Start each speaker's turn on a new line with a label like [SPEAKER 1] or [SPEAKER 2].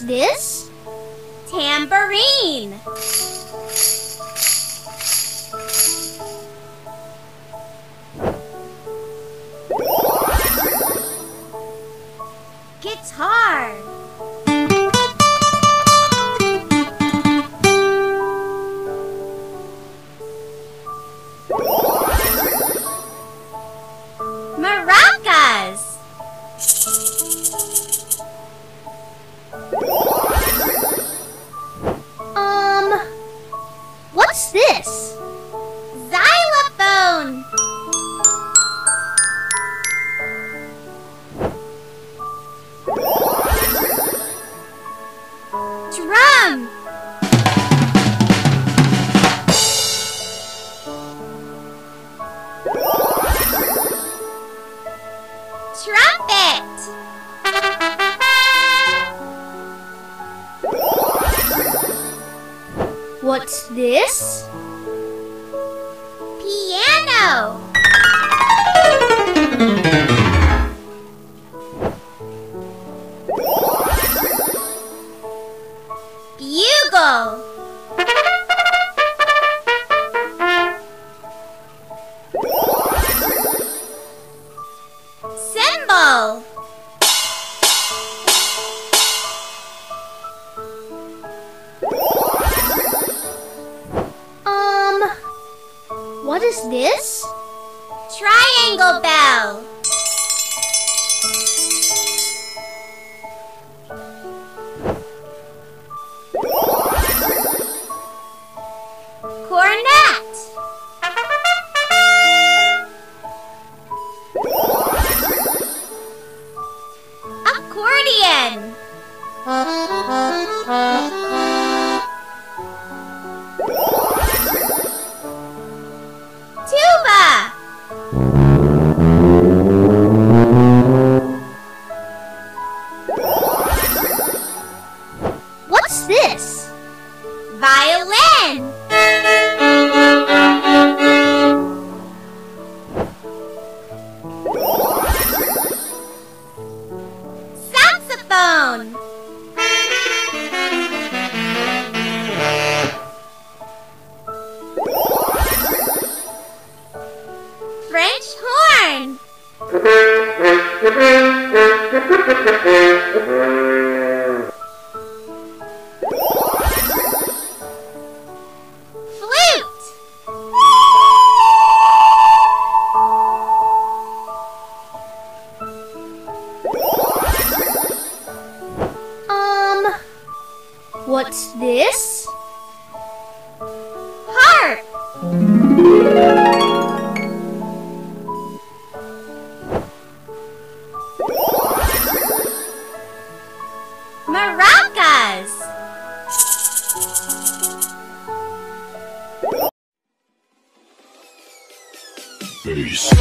[SPEAKER 1] this?
[SPEAKER 2] Tambourine. Guitar. Xylophone. Drum. Trumpet.
[SPEAKER 1] What's this?
[SPEAKER 2] Bugle. Cymbal.
[SPEAKER 1] What is this?
[SPEAKER 2] Triangle bell.
[SPEAKER 1] What's this?
[SPEAKER 2] Violin. Saxophone. French horn.
[SPEAKER 1] What's this?
[SPEAKER 2] Harp! Maracas! Peace.